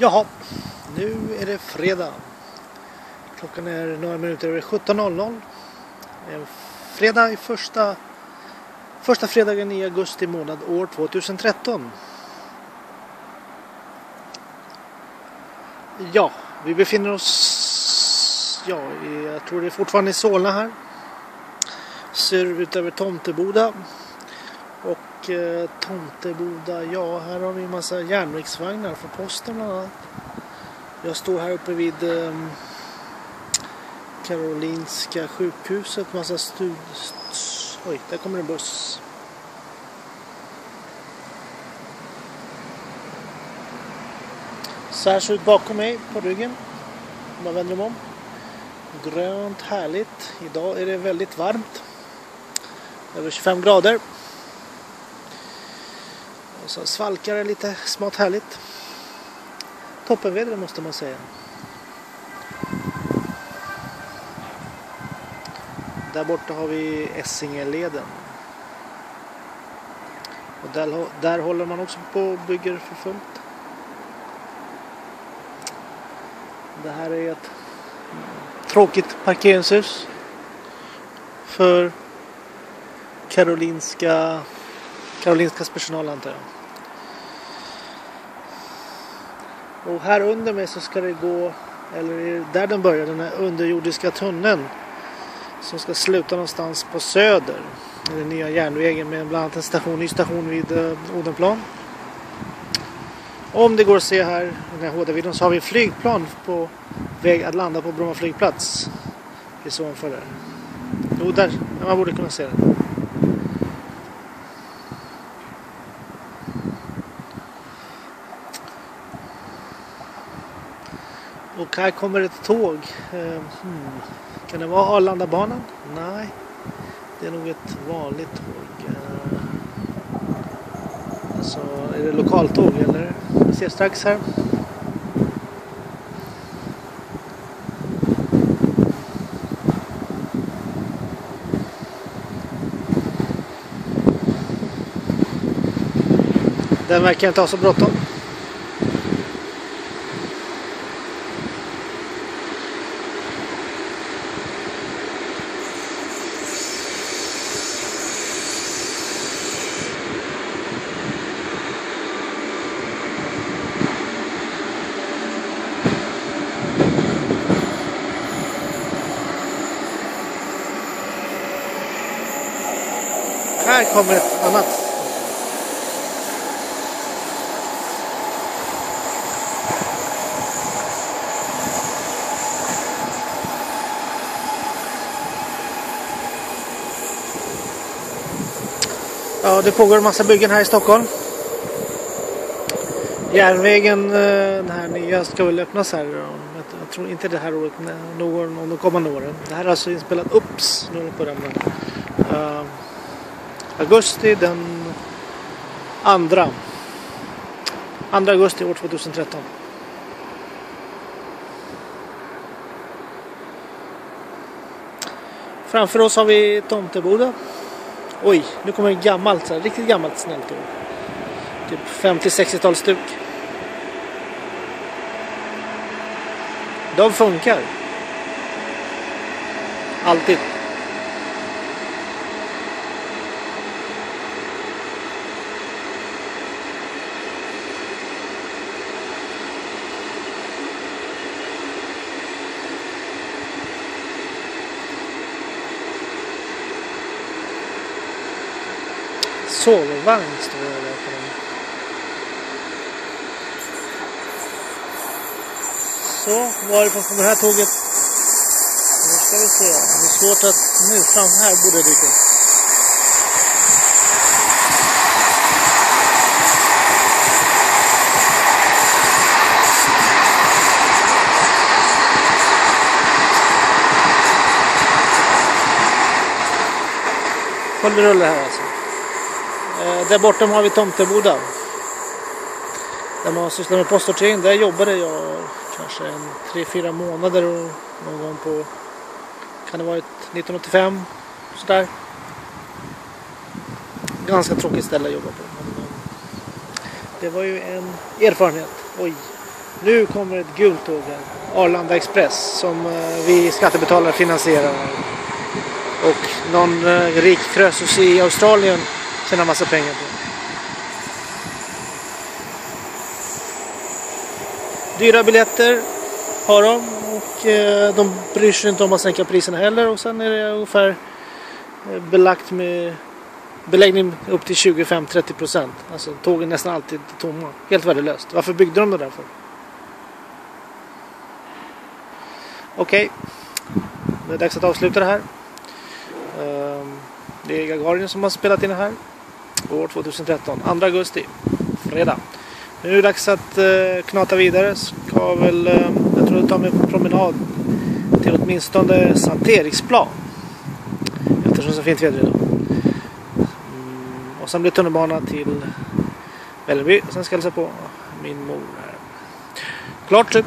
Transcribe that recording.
Jaha, nu är det fredag. Klockan är några minuter över 17.00. En fredag i första, första fredagen i augusti månad år 2013. Ja, vi befinner oss, ja, jag tror det är fortfarande i Solna här. Ser ut över Tomteboda. Och eh, Tomteboda, ja här har vi en massa järnvägsvagnar för posten bland annat. Jag står här uppe vid eh, Karolinska sjukhuset, massa stud... Oj, där kommer en buss. Så här ser det ut bakom mig på ryggen. Om man vänder mig om. Grönt, härligt. Idag är det väldigt varmt. Över 25 grader. Och så svalkar det lite smått härligt. Toppenväder måste man säga. Där borta har vi Essingeleden. Och där, där håller man också på och bygger för fullt. Det här är ett tråkigt parkeringshus för Karolinska Karolinskas personal antar jag. Och här under mig så ska det gå, eller där den börjar, den här underjordiska tunneln som ska sluta någonstans på söder. Den nya järnvägen med bland annat en station, ny station vid eh, Odenplan. Om det går att se här, den här HD-videon, så har vi flygplan på väg att landa på Bromma flygplats. Precis ovanför där. Jo, där, man borde kunna se den. Och här kommer ett tåg. Ehm, hmm. Kan det vara Arlandabanan? Nej, det är nog ett vanligt tåg. Ehm, alltså, är det lokaltåg eller? Vi ser strax här. Den verkar inte ha så bråttom. Här kommer ett annat. Ja, det pågår en massa byggen här i Stockholm. Järnvägen, eh, den här nya, ska väl öppnas här. Jag tror inte det här året, någon om de kommande åren. Det här är alltså inspelat ups, Nu är det på den. Uh, augusti den 2. 2 augusti år 2013. Framför oss har vi Tomteboda. Oj, nu kommer ett gammalt, så här, riktigt gammalt snällt år. Typ 50-60-talsstuk. De funkar. Alltid. Sovvagn står det där på den. Så, varifrån kommer det här tåget? Nu ska vi se. Det är svårt att... Nu, fram här borde det dyka upp. Full rulle här alltså. Där bortom har vi Tomteboda. Där man sysslar med postsortering. Där jobbade jag kanske en tre fyra månader och någon gång på kan det varit 1985 sådär. Ganska tråkigt ställe att jobba på. Eh, det var ju en erfarenhet. Oj. Nu kommer ett gult tåg här. Arlanda Express som eh, vi skattebetalare finansierar. Och någon eh, rik krösus i Australien Tjäna massa pengar på. Dyra biljetter har de och eh, de bryr sig inte om att sänka priserna heller och sen är det ungefär eh, belagt med beläggning upp till 25-30 procent. Alltså tågen är nästan alltid tomma. Helt värdelöst. Varför byggde de det där för? Okej, okay. det är dags att avsluta det här. Ehm, det är Gagarin som har spelat in det här. År 2013, 2 augusti, fredag. Nu är det dags att eh, knata vidare. Ska väl, eh, jag tror det tar mig promenad till åtminstone Sankt Eriksplan. Eftersom det är så fint väder idag. Mm, och sen blir det tunnelbana till Vällingby. Sen ska jag hälsa på min mor här. Klart typ.